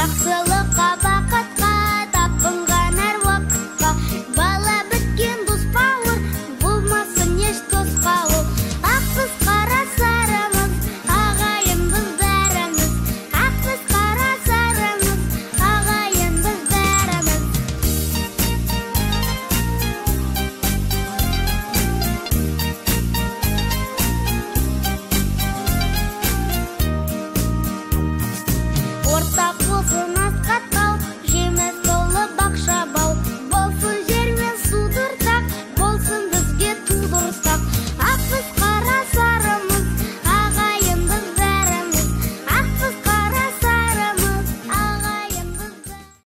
Straks